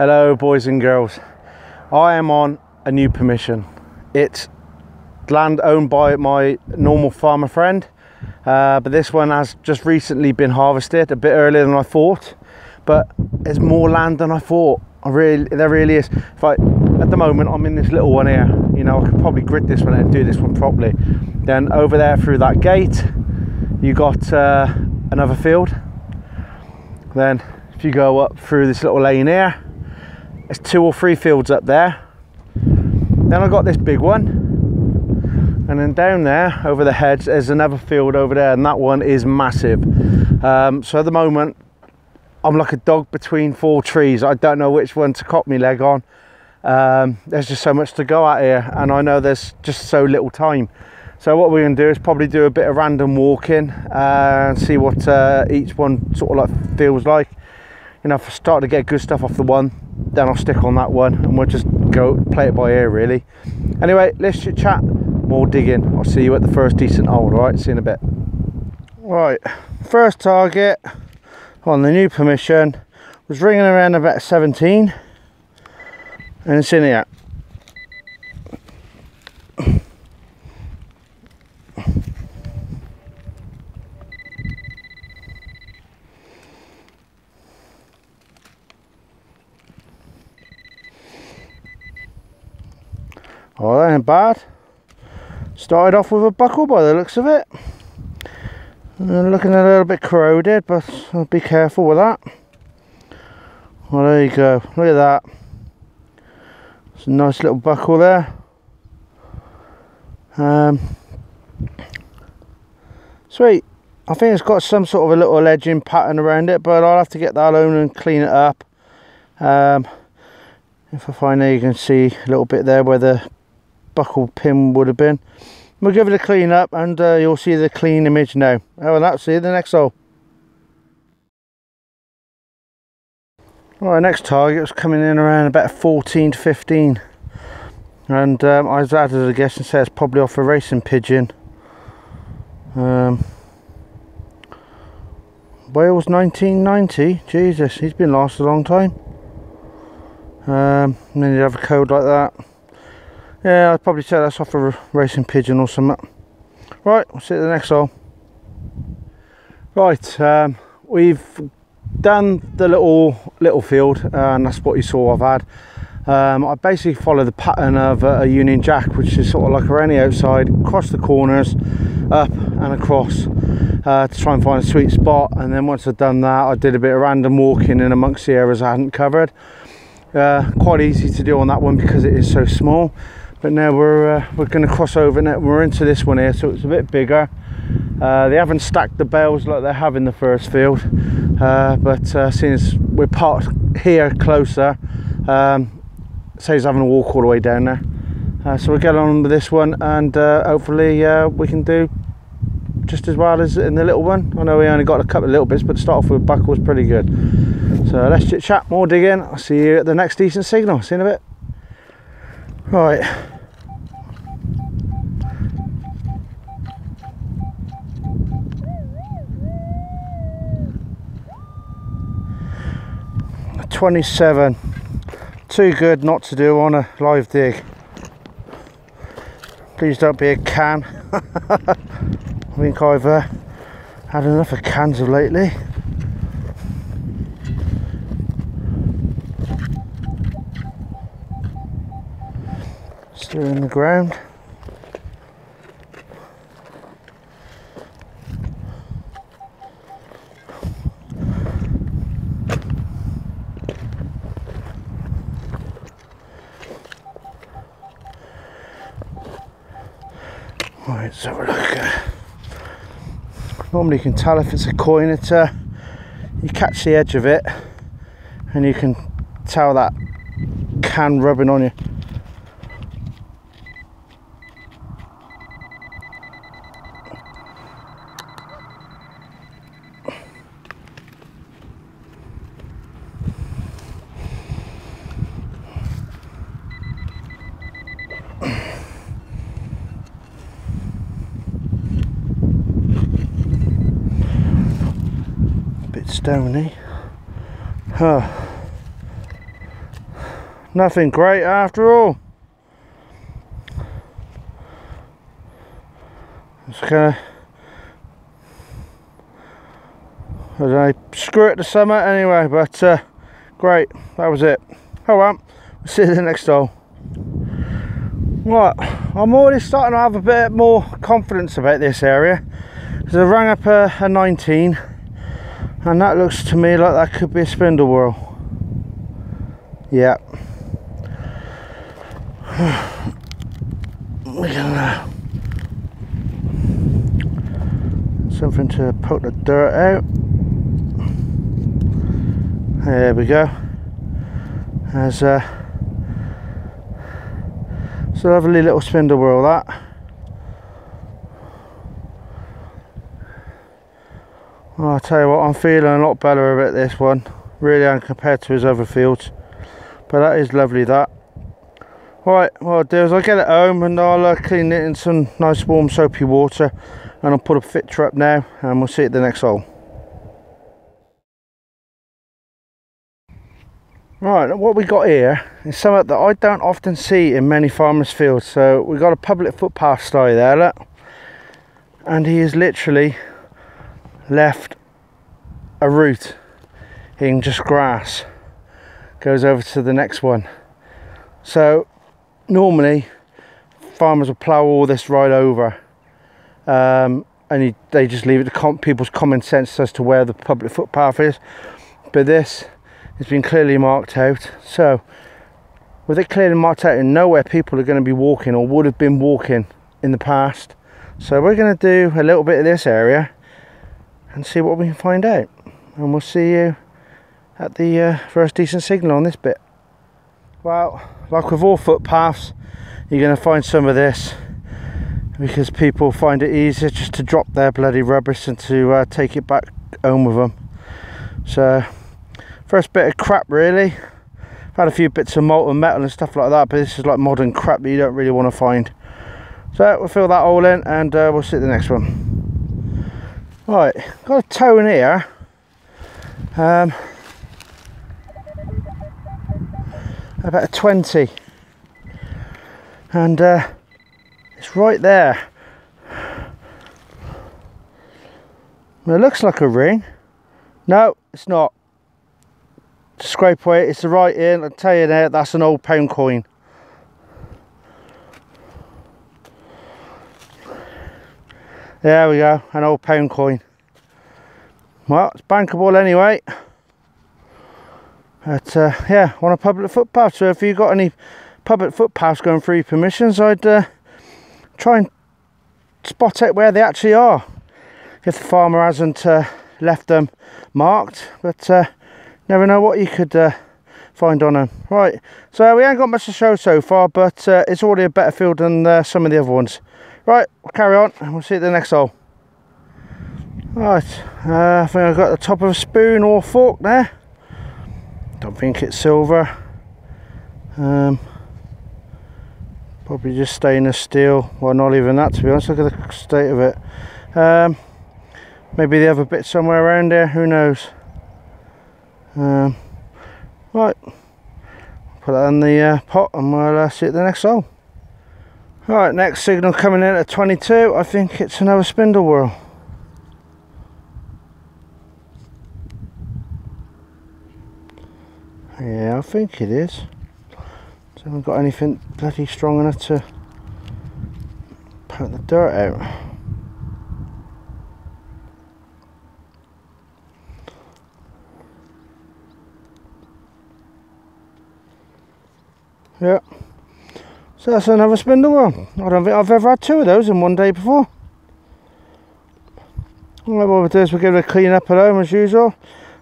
Hello, boys and girls. I am on a new permission. It's land owned by my normal farmer friend, uh, but this one has just recently been harvested a bit earlier than I thought. But there's more land than I thought. I really, there really is. If I, at the moment, I'm in this little one here. You know, I could probably grid this one and do this one properly. Then over there through that gate, you got uh, another field. Then if you go up through this little lane here there's two or three fields up there. Then I got this big one. And then down there, over the hedge, there's another field over there, and that one is massive. Um, so at the moment, I'm like a dog between four trees. I don't know which one to cop my leg on. Um, there's just so much to go at here, and I know there's just so little time. So what we're going to do is probably do a bit of random walking uh, and see what uh, each one sort of like feels like. You know, if I start to get good stuff off the one, then I'll stick on that one and we'll just go play it by ear really. Anyway, let's chat, more digging. I'll see you at the first decent hole, alright? See you in a bit. Right, first target on the new permission was ringing around about 17 and it's in here. Oh, that ain't bad. Started off with a buckle by the looks of it. And looking a little bit corroded, but I'll be careful with that. Well, there you go. Look at that. It's a nice little buckle there. Um, sweet. I think it's got some sort of a little edging pattern around it, but I'll have to get that alone and clean it up. Um, if I find there, you can see a little bit there where the buckle pin would have been. We'll give it a clean up and uh, you'll see the clean image now. Oh, and that's see the next hole. Right, next target was coming in around about 14 to 15. And um, I was added a guess and said it's probably off a racing pigeon. Um, Wales 1990, Jesus, he's been lost a long time. Um, and then you have a code like that. Yeah, I'd probably say that's off a racing pigeon or something. Right, we'll see the next hole. Right, um, we've done the little little field, uh, and that's what you saw I've had. Um, I basically follow the pattern of a, a, Union Jack, which is sort of like around the outside, across the corners, up and across, uh, to try and find a sweet spot. And then once I'd done that, I did a bit of random walking in amongst the areas I hadn't covered. Uh, quite easy to do on that one because it is so small but now we're uh, we're going to cross over now. We're into this one here so it's a bit bigger. Uh, they haven't stacked the bales like they have in the first field. Uh, but uh, since we're parked here closer um, saves having to walk all the way down there. Uh, so we'll get on with this one and uh, hopefully we can do just as well as in the little one. I know we only got a couple of little bits but start off with buckle was pretty good. So let's chit chat more digging. I'll see you at the next decent signal. See you in a bit. Right. Twenty-seven. Too good not to do on a live dig. Please don't be a can. I think I've uh, had enough of cans of lately. still in the ground. Right, so look. Uh, normally you can tell if it's a coin. It's uh, you catch the edge of it, and you can tell that can rubbing on you. Stony. Huh. nothing great after all. Just gonna I don't know, screw it the summer anyway, but uh, great, that was it. Oh well, we'll see you the next hole. Right, I'm already starting to have a bit more confidence about this area. Because I rang up a, a 19 and that looks to me like that could be a spindle whorl. Yeah. We're gonna uh, something to poke the dirt out. There we go. There's a, it's a lovely little spindle whorl that. Oh, I'll tell you what, I'm feeling a lot better about this one. Really compared to his other fields. But that is lovely that. Right, what I'll do is I'll get it home and I'll uh, clean it in some nice warm soapy water and I'll put a fixture up now and we'll see it the next hole. Right, what we got here is something that I don't often see in many farmers' fields. So we've got a public footpath stye there, look. And he is literally left a route in just grass. Goes over to the next one. So normally farmers will plough all this right over um, and you, they just leave it to people's common sense as to where the public footpath is. But this has been clearly marked out. So with it clearly marked out and nowhere people are going to be walking or would have been walking in the past. So we're going to do a little bit of this area and see what we can find out. And we'll see you at the uh, first decent signal on this bit. Well, like with all footpaths, you're going to find some of this because people find it easier just to drop their bloody rubbish and to uh, take it back home with them. So First bit of crap really. I've had a few bits of molten metal and stuff like that, but this is like modern crap that you don't really want to find. So we'll fill that all in and uh, we'll see the next one. Right, got a toe in here. Um, about a 20 and uh, it's right there. It looks like a ring. No it's not. Scrape away it's the right in I'll tell you now that's an old pound coin there we go an old pound coin well it's bankable anyway but uh, yeah on a public footpath so if you've got any public footpaths going through your permissions I'd uh, try and spot out where they actually are if the farmer hasn't uh, left them marked but uh, never know what you could uh, find on them. Right, so we ain't got much to show so far, but uh, it's already a better field than some of the other ones. Right, we'll carry on and we'll see you at the next hole. Right, uh, I think I've got the top of a spoon or fork there. Don't think it's silver. Um, probably just stainless steel. Well, not even that to be honest. Look at the state of it. Um, maybe the other bit somewhere around there. Who knows? Um, right, put that in the uh, pot and we'll uh, see at the next hole. Right, next signal coming in at 22. I think it's another spindle whorl. Yeah, I think it is. So haven't got anything bloody strong enough to poke the dirt out. Yeah. So that's another spindle whorl. I don't think I've ever had two of those in one day before. Right, what we'll do is we'll give it a clean up at home as usual.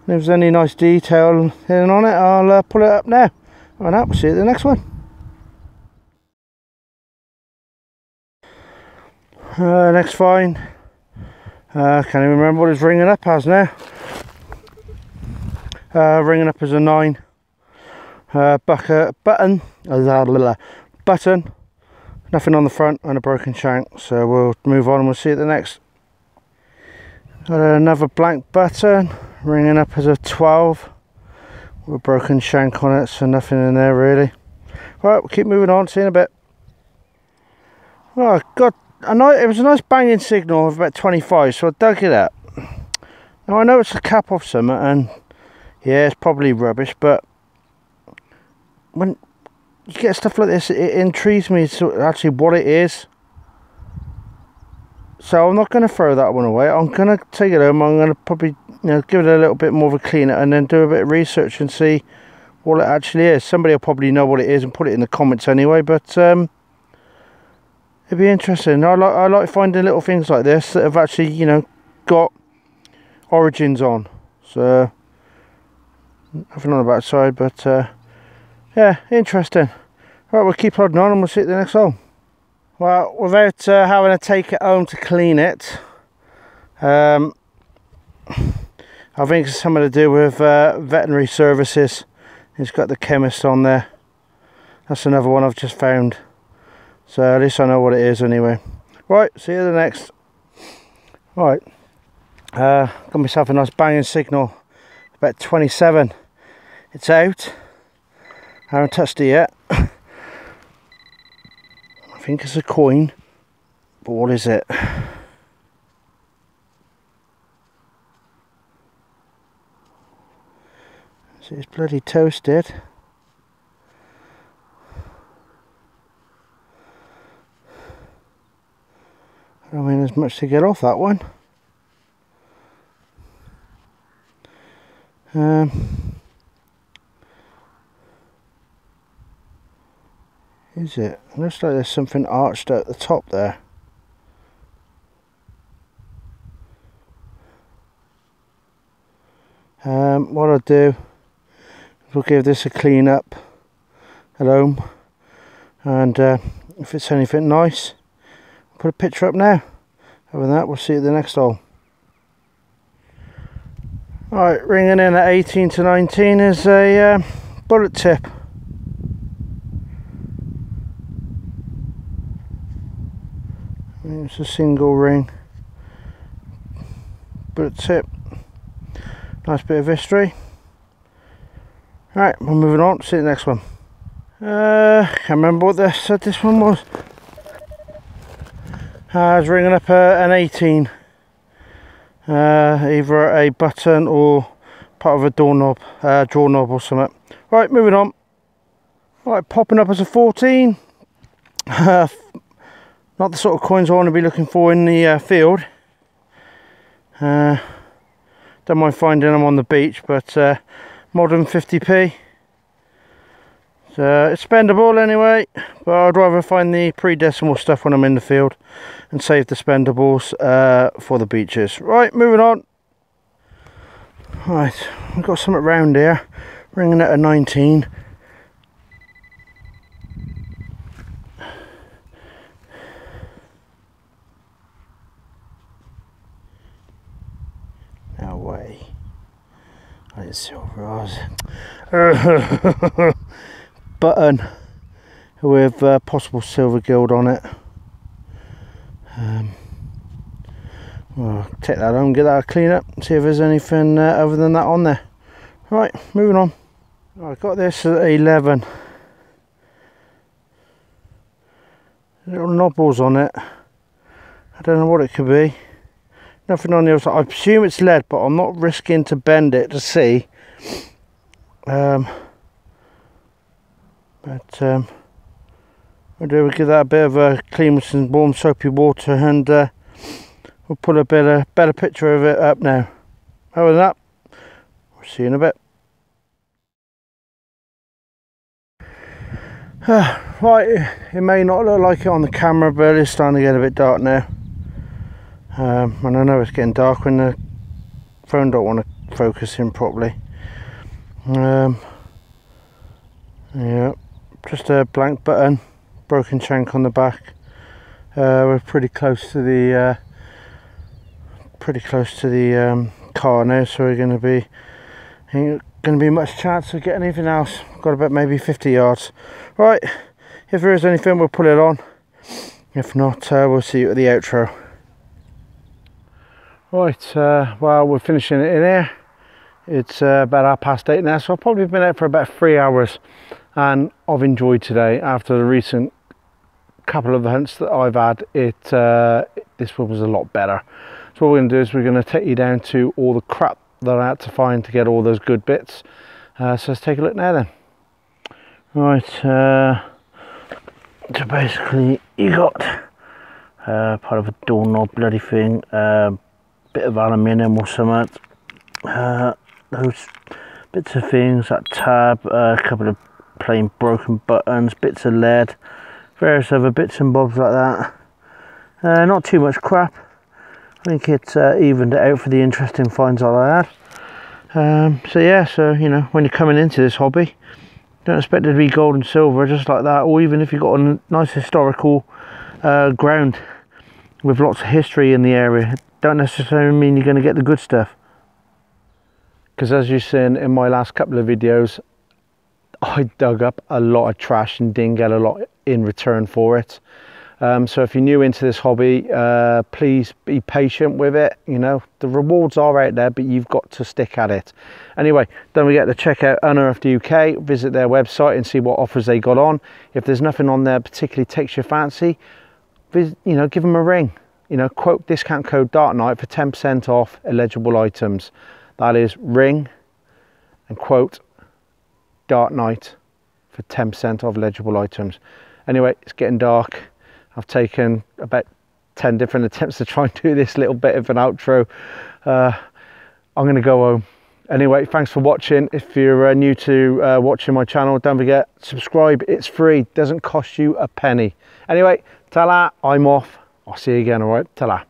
And if there's any nice detail in on it, I'll uh, pull it up now. And right, we'll see you at the next one. Uh, next find. Uh, can't even remember what it's ringing up as now. Uh, ringing up as a 9 uh, bucket, button, button, nothing on the front and a broken shank. So we'll move on and we'll see at the next. Got another blank button, ringing up as a 12 with a broken shank on it, so nothing in there really. Right, we'll keep moving on, see you in a bit. Oh, God, a nice, it was a nice banging signal of about 25, so I dug it up. Now, I know it's a cap off summer, and yeah, it's probably rubbish, but when you get stuff like this, it intrigues me to actually what it is. So I'm not going to throw that one away. I'm going to take it home. I'm going to probably you know give it a little bit more of a clean and then do a bit of research and see what it actually is. Somebody will probably know what it is and put it in the comments anyway. But um, it'd be interesting. I like I like finding little things like this that have actually you know got origins on. So nothing on the backside, but uh, yeah, interesting. Right, we'll keep holding on and we'll see at the next hole. Well, without uh, having to take it home to clean it, um, I think it's something to do with uh, veterinary services. It's got the chemist on there. That's another one I've just found. So at least I know what it is anyway. Right, see you the next. Right, uh, got myself a nice banging signal. About 27. It's out. Haven't touched it yet I think it's a coin, but what is it? It's bloody toasted. I mean, there's much to get off that one. Um, Is it? looks like there's something arched at the top there. Um, what I'll do we'll give this a clean up at home and uh, if it's anything nice I'll put a picture up now. Other than that we'll see you at the next hole. Alright, ringing in at 18 to 19 is a uh, bullet tip. It's a single ring. But it's it. Nice bit of history. Right we're moving on. See the next one. Uh can't remember what this said this one was. Uh, I was ringing up uh, an 18 uh, either a button or part of a doorknob uh, draw knob or something. Right moving on. Right popping up as a 14 uh, not the sort of coins I want to be looking for in the uh, field. Uh, don't mind finding them on the beach, but uh, modern 50p. So it's spendable anyway, but I'd rather find the pre-decimal stuff when I'm in the field and save the spendables uh, for the beaches. Right, moving on. Right, we've got something round here, ringing at a 19. Silver button with uh, possible silver gild on it. Um, well take that home get that clean up see if there's anything uh, other than that on there. Right moving on. I got this at 11 little knobbles on it. I don't know what it could be Nothing on the other side. I assume it's lead, but I'm not risking to bend it to see. Um, but um, we'll do. We'll give that a bit of a clean with some warm soapy water, and uh, we'll put a bit better better picture of it up now. Other than that, we'll see you in a bit. Uh, right, it may not look like it on the camera, but it's starting to get a bit dark now um, and I know it's getting dark when the phone don't want to focus in properly. Um, yeah just a blank button broken shank on the back. Uh, we're pretty close to the uh, pretty close to the um, car now so we're going to be ain't going to be much chance of getting anything else. Got about maybe 50 yards. Right if there is anything we'll put it on. If not uh, we'll see you at the outro Right, uh, well we're finishing it in here. It's uh, about half past eight now, so I've probably been out for about three hours. and I've enjoyed today after the recent couple of hunts that I've had it uh, this one was a lot better so what we're going to do is we're going to take you down to all the crap that I had to find to get all those good bits uh, so let's take a look now then right uh, so basically you got uh, part of a doorknob bloody thing uh, bit of aluminium or something uh, those bits of things that tab uh, a couple of plain broken buttons bits of lead various other bits and bobs like that. Uh, not too much crap. I think it's uh, evened it out for the interesting finds that I had. Um, so yeah so you know when you're coming into this hobby don't expect it to be gold and silver just like that or even if you've got a nice historical uh, ground with lots of history in the area don't necessarily mean you're going to get the good stuff. Because as you've seen in my last couple of videos I dug up a lot of trash and didn't get a lot in return for it. Um, so if you're new into this hobby uh, please be patient with it you know? The rewards are out there but you've got to stick at it. Anyway don't forget to check out unearthed uk visit their website and see what offers they got on. If there's nothing on there particularly takes your fancy you know give them a ring you know quote discount code dark Knight for 10 percent off eligible items that is ring and quote dark Knight for 10% off eligible items. Anyway, it's getting dark. I've taken about 10 different attempts to try and do this little bit of an outro. Uh, I'm going to go home. Anyway, thanks for watching. If you're uh, new to uh, watching my channel, don't forget, subscribe. It's free. Doesn't cost you a penny. Anyway, ta-la. I'm off. I'll see you again, all right? Ta-la.